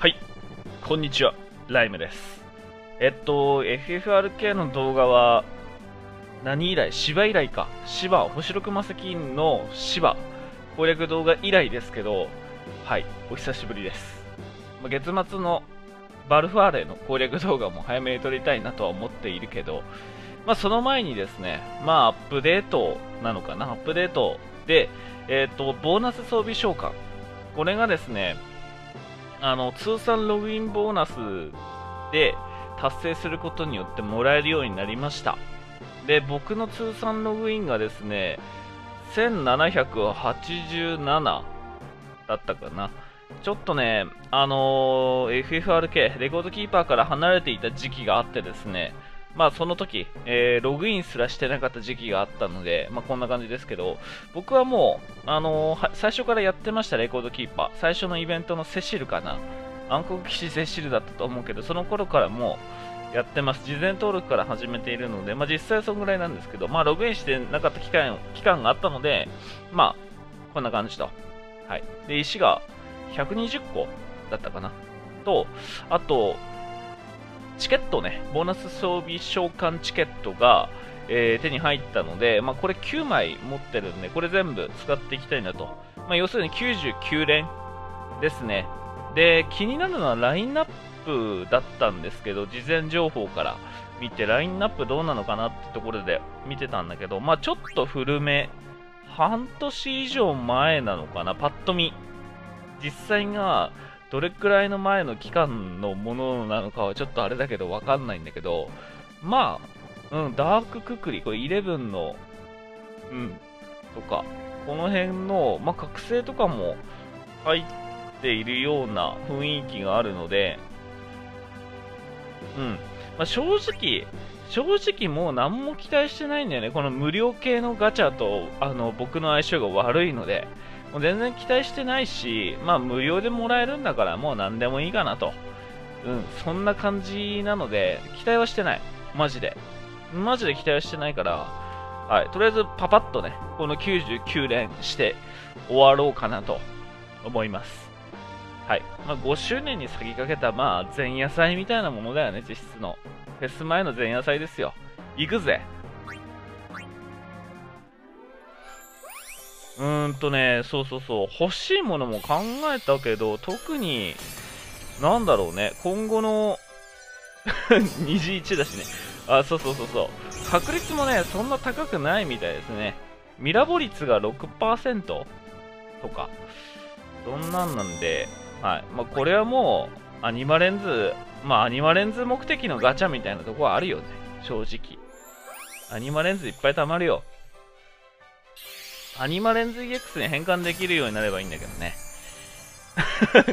はい、こんにちは、ライムです。えっと、FFRK の動画は、何以来？芝以来か。芝、星六マセキンの芝、攻略動画以来ですけど、はい、お久しぶりです。月末のバルファーレの攻略動画も早めに撮りたいなとは思っているけど、まあその前にですね、まあアップデートなのかな、アップデートで、えっと、ボーナス装備召喚。これがですね、あの、通算ログインボーナスで達成することによってもらえるようになりました。で、僕の通算ログインがですね、1787だったかな。ちょっとね、あのー FFRK、レコードキーパーから離れていた時期があってですね、まあその時、えーログインすらしてなかった時期があったので、まあこんな感じですけど、僕はもう、あのー最初からやってました、レコードキーパー。最初のイベントのセシルかな。暗黒騎士セシルだったと思うけど、その頃からもうやってます。事前登録から始めているので、まあ実際はそんぐらいなんですけど、まあログインしてなかった期間期間があったので、まあ、こんな感じと。はい。で、石が120個だったかな。と、あと、チケットね、ボーナス装備召喚チケットが、えー手に入ったので、まあ、これ9枚持ってるんで、これ全部使っていきたいなと。まあ、要するに99連ですね。で、気になるのはラインナップだったんですけど、事前情報から見て、ラインナップどうなのかなってところで見てたんだけど、まあ、ちょっと古め、半年以上前なのかな、パッと見。実際が、どれくらいの前の期間のものなのかはちょっとあれだけどわかんないんだけど、まあ、うん、ダークくくり、これ11の、うん、とか、この辺の、まあ、覚醒とかも入っているような雰囲気があるので、うん、まあ、正直、正直もう何も期待してないんだよね。この無料系のガチャと、あの、僕の相性が悪いので、もう全然期待してないし、まあ無料でもらえるんだからもう何でもいいかなと。うん、そんな感じなので、期待はしてない。マジで。マジで期待はしてないから、はい、とりあえずパパッとね、この99連して終わろうかなと思います。はい。まあ5周年に先駆けた、まあ前夜祭みたいなものだよね、実質の。フェス前の前夜祭ですよ。行くぜうーんとね、そうそうそう、欲しいものも考えたけど、特に、なんだろうね、今後の 虹1だしね。あ、そうそうそうそう。確率もね、そんな高くないみたいですね。ミラボ率が6%とか、そんなんなんで、はい。まあ、これはもう、アニマレンズ、まあ、アニマレンズ目的のガチャみたいなとこはあるよね、正直。アニマレンズいっぱい貯まるよ。アニマレンズ EX に変換できるようになればいいんだけどね。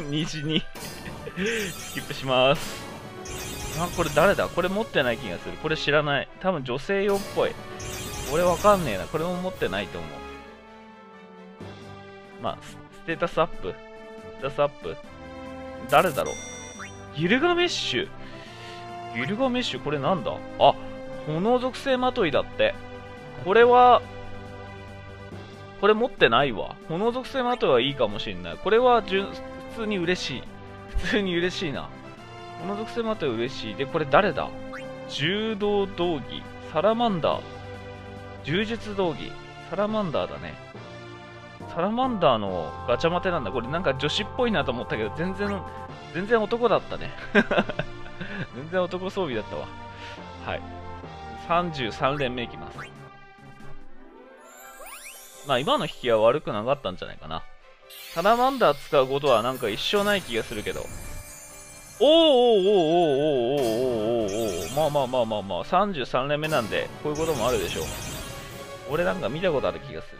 虹にスキップします。あ、これ誰だ？これ持ってない気がする。これ知らない。多分女性用っぽい。俺わかんねえな。これも持ってないと思う。まあ、ステータスアップ。ステータスアップ。誰だろう？ギルガメッシュ。ギルガメッシュ、これなんだ？あ、炎属性まといだって。これは、これ持ってないわ。炎属性まといはいいかもしんない。これは純普通に嬉しい。普通に嬉しいな。炎属性まとい嬉しい。で、これ誰だ？柔道道着。サラマンダー。柔術道着。サラマンダーだね。サラマンダーのガチャマテなんだ。これなんか女子っぽいなと思ったけど、全然、全然男だったね。全然男装備だったわ。はい。33連目いきます。まあ今の引きは悪くなかったんじゃないかな。サラマンダー使うことはなんか一生ない気がするけど。おーおーおーおーおーおーおーおーまあまあまあまあまあ、33連目なんで、こういうこともあるでしょう。俺なんか見たことある気がする。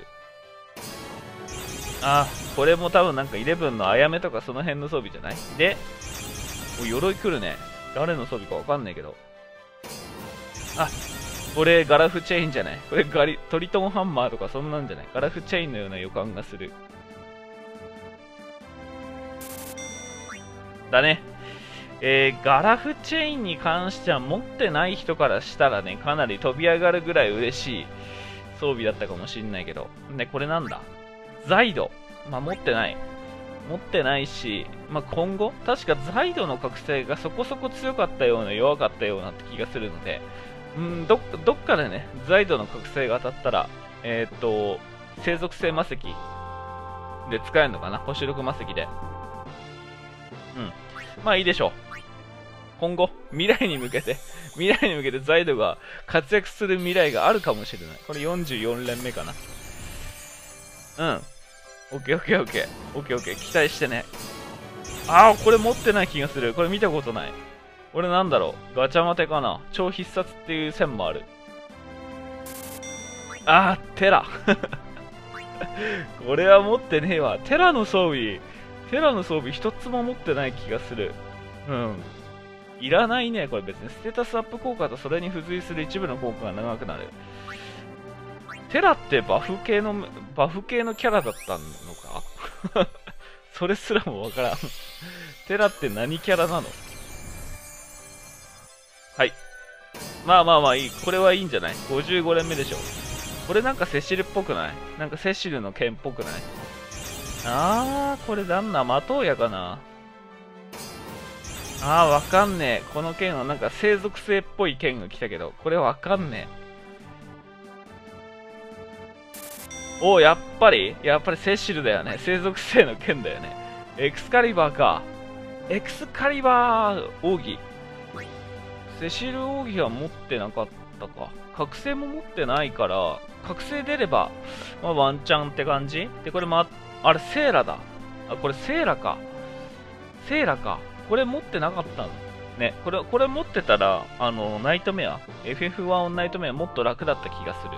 あー、これも多分なんか11のあやめとかその辺の装備じゃない？で、お鎧来るね。誰の装備かわかんないけど。あ、これガラフチェーンじゃない？これガリトリトンハンマーとかそんなんじゃない？ガラフチェーンのような予感がする。だね。えー、ガラフチェーンに関しては持ってない人からしたらね、かなり飛び上がるぐらい嬉しい装備だったかもしんないけど。で、これなんだ？ザイド。まあ、持ってない。持ってないし、まあ、今後、確かザイドの覚醒がそこそこ強かったような、弱かったようなって気がするので、うんどどっかでね、ザイドの覚醒が当たったら、えっ、と、生属性魔石で使えるのかな？星力魔石で。うん。まあいいでしょう。今後、未来に向けて、未来に向けてザイドが活躍する未来があるかもしれない。これ44連目かな。うん。オッケーオッケーオッケー。オッケーオッケー。期待してね。ああ、これ持ってない気がする。これ見たことない。これなんだろう？ガチャマテかな？超必殺っていう線もある。あー、テラ。これは持ってねえわ。テラの装備、テラの装備一つも持ってない気がする。うん。いらないね、これ別に。ステータスアップ効果とそれに付随する一部の効果が長くなる。テラってバフ系の、バフ系のキャラだったのか？それすらもわからんテラって何キャラなの？はい。まあまあまあいい。これはいいんじゃない ?55 連目でしょ。これなんかセシルっぽくない？なんかセシルの剣っぽくない？あー、これ旦那、マトウヤかなあー、わかんねえ。この剣はなんか生属性っぽい剣が来たけど、これわかんねえ。おやっぱり？やっぱりセシルだよね。生属性の剣だよね。エクスカリバーか。エクスカリバー奥義。セシル奥義は持ってなかったか。覚醒も持ってないから、覚醒出れば、まあ、ワンチャンって感じ？で、これま、あれ、セーラだ。あ、これセーラか。セーラか。これ持ってなかったの。ね、これ、これ持ってたら、あの、ナイトメア、FF1 ナイトメアもっと楽だった気がする。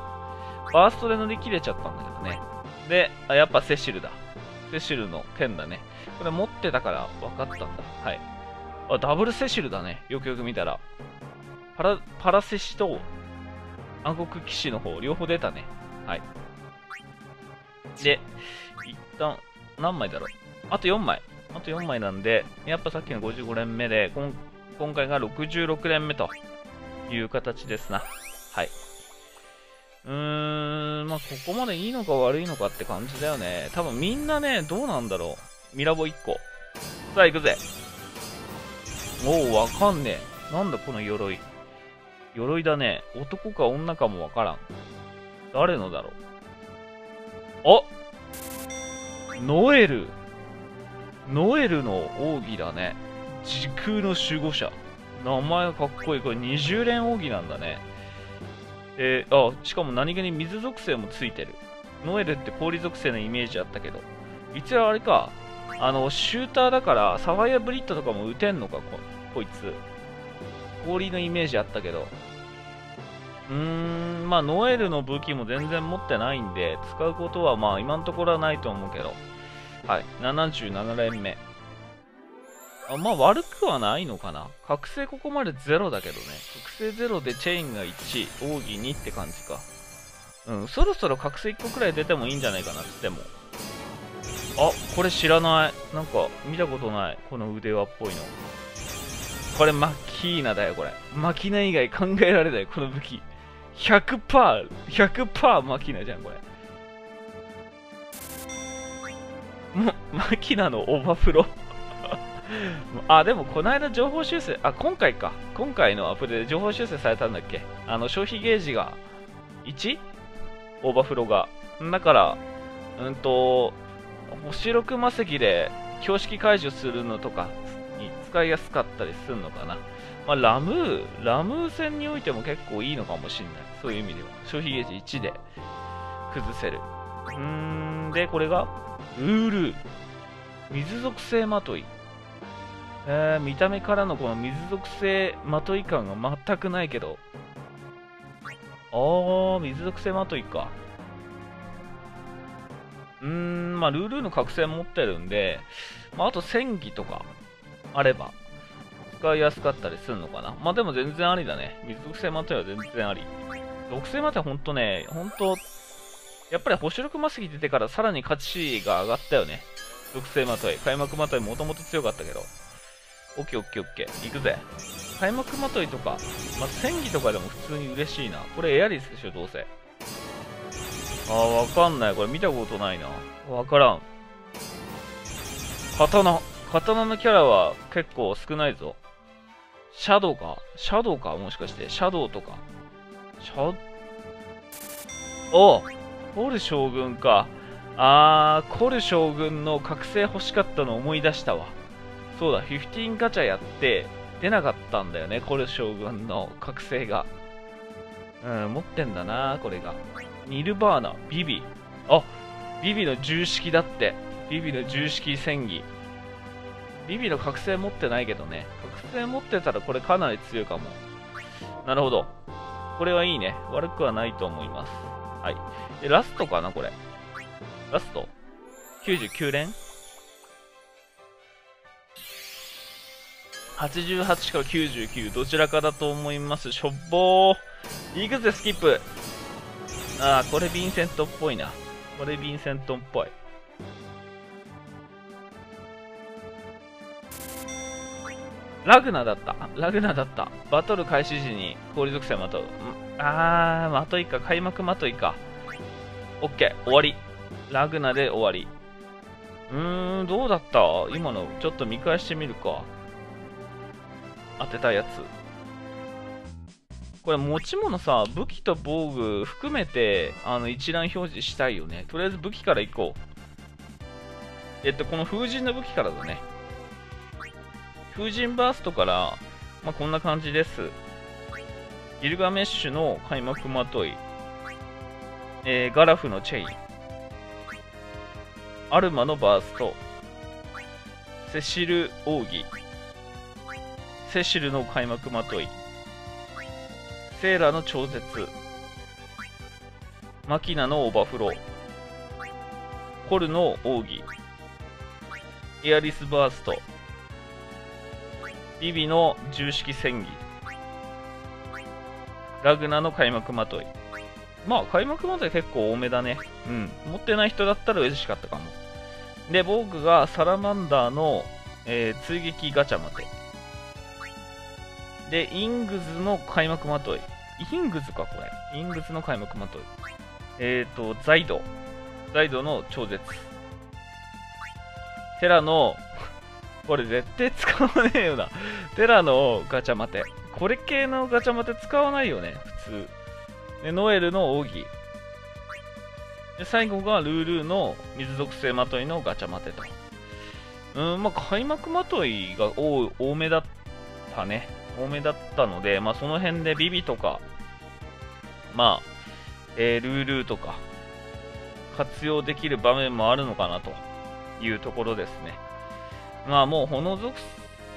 バーストで乗り切れちゃったんだけどね。で、あやっぱセシルだ。セシルの剣だね。これ持ってたから分かったんだ。はい。あ、ダブルセシルだね。よくよく見たら。パラ、パラセシと暗黒騎士の方、両方出たね。はい。で、一旦、何枚だろう。あと4枚。あと4枚なんで、やっぱさっきの55連目で、こん今回が66連目という形ですな。はい。うーん、まあ、ここまでいいのか悪いのかって感じだよね。多分みんなね、どうなんだろう。ミラボ1個。さあ、行くぜ。おお、わかんねえ。なんだこの鎧。鎧だね。男か女かもわからん。誰のだろう。あノエル。ノエルの奥義だね。時空の守護者。名前かっこいい。これ20連奥義なんだね。えー、あ、しかも何気に水属性もついてる。ノエルって氷属性のイメージあったけど。一応あれか。あの、シューターだから、サファイアブリッドとかも撃てんのか、こいつ。氷のイメージあったけど。うーん、まあ、ノエルの武器も全然持ってないんで、使うことはまあ、今のところはないと思うけど。はい、77連目。あまあ、悪くはないのかな。覚醒ここまで0だけどね。覚醒0でチェーンが1、奥義2って感じか。うん、そろそろ覚醒1個くらい出てもいいんじゃないかなっても。あ、これ知らない。なんか、見たことない。この腕輪っぽいの。これマキーナだよ、これ。マキナ以外考えられない、この武器。100%、100%マキナじゃん、これ。マキナのオーバーフロー あ、でもこの間情報修正、あ、今回か。今回のアプリで情報修正されたんだっけ？あの、消費ゲージが 1? オーバーフローが。だから、うんと、星6魔石で標識解除するのとか使いやすかったりするのかな。まあ、ラムー、ラムー戦においても結構いいのかもしんない。そういう意味では。消費ゲージ1で崩せる。うーん、で、これが、ルール。水属性まとい。えー、見た目からのこの水属性まとい感が全くないけど。あー、水属性まといか。うーん、まあ、ルールの覚醒持ってるんで、まあ、あと戦技とかあれば、使いやすかったりするのかな？まあ、でも全然ありだね。水属性まといは全然あり。属性まといはほんとね、ほんと、やっぱり星力魔石出てからさらに価値が上がったよね。属性まとい。開幕まといもともと強かったけど。オッケーオッケーオッケー。行くぜ。開幕まといとか、まあ、戦技とかでも普通に嬉しいな。これエアリスでしょ、どうせ。あー、わかんない。これ見たことないな。わからん。刀。刀のキャラは結構少ないぞ。シャドウか？シャドウか？もしかして。シャドウとか。シャ、おコル将軍か。あー、コル将軍の覚醒欲しかったの思い出したわ。そうだ、15ガチャやって出なかったんだよね、コル将軍の覚醒が。うん、持ってんだな、これが。ニルバーナ、ビビ。あ、ビビの重式だって。ビビの重式戦技。ビビの覚醒持ってないけどね。覚醒持ってたらこれかなり強いかも。なるほど。これはいいね。悪くはないと思います。はい。で、ラストかな、これ。ラスト ?99 連 ?88 か99、どちらかだと思います。しょっぼー。いくぜ、スキップ。あー、これヴィンセントっぽいな。これヴィンセントっぽい。ラグナだった。ラグナだった。バトル開始時に氷属性まとう。あー、まといか。開幕まといか。オッケー、終わり。ラグナで終わり。うーん、どうだった？今の、ちょっと見返してみるか。当てたやつ。これ持ち物さ、武器と防具含めて、あの、一覧表示したいよね。とりあえず武器からいこう。えっと、この風神の武器からだね。風神バーストから、まあ、こんな感じです。ギルガメッシュの開幕まとい。えー、ガラフのチェイン。アルマのバースト。セシル奥義。セシルの開幕まとい。セーラの超絶。マキナのオーバーフロー。コルの奥義。エアリスバースト。ビビの重式戦技。ラグナの開幕まとい。まあ、開幕まで結構多めだね。うん。持ってない人だったら嬉しかったかも。で、僕がサラマンダーの、えー、追撃ガチャまで。で、イングズの開幕まとい。イングズか、これ。イングズの開幕まとい。えっ、ー、と、ザイド。ザイドの超絶。テラの、これ絶対使わねえよな。テラのガチャ待て。これ系のガチャ待て使わないよね、普通。で、ノエルの奥義。で、最後がルールーの水属性まといのガチャ待てと。うん、まあ、開幕まといが多多めだったね。多めだったので、まあ、その辺でビビとか、まあ、えー、ルールーとか、活用できる場面もあるのかなというところですね。まあ、もう炎属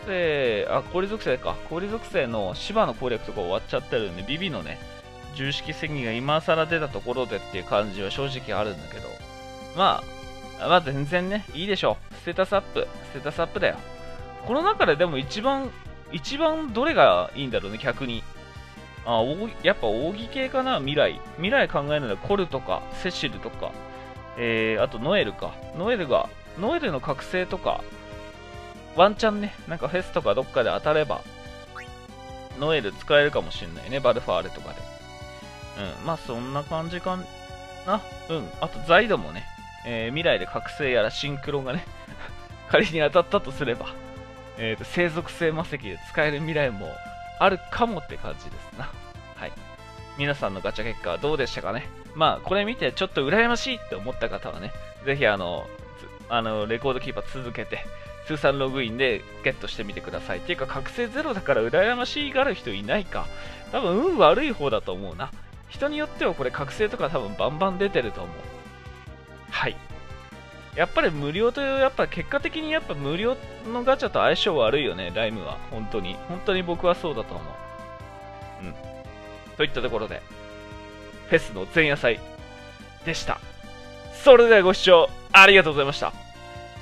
性、あ、氷属性か。氷属性の芝の攻略とか終わっちゃってるんで、ビビのね、重式戦技が今更出たところでっていう感じは正直あるんだけど、まあ、まあ全然ね、いいでしょう。ステータスアップ、ステータスアップだよ。この中ででも一番、一番どれがいいんだろうね、逆に。あ、やっぱ扇系かな、未来。未来考えるのはコルとか、セシルとか、えー、あとノエルか。ノエルが、ノエルの覚醒とか、ワンチャンね、なんかフェスとかどっかで当たれば、ノエル使えるかもしんないね、バルファーレとかで。うん、まあそんな感じかな。うん、あとザイドもね、えー、未来で覚醒やらシンクロがね 仮に当たったとすれば、えーと、生属性魔石で使える未来もあるかもって感じですな。はい。皆さんのガチャ結果はどうでしたかねまあ、これ見てちょっと羨ましいって思った方はね、ぜひあの、あの、レコードキーパー続けて、通算ログインでゲットしてみてください。っていうか、覚醒ゼロだから羨ましがる人いないか。多分運悪い方だと思うな。人によってはこれ覚醒とか多分バンバン出てると思う。はい。やっぱり無料という、やっぱ結果的にやっぱ無料のガチャと相性悪いよね、ライムは。本当に。本当に僕はそうだと思う。うん。といったところで、フェスの前夜祭でした。それではご視聴ありがとうございました。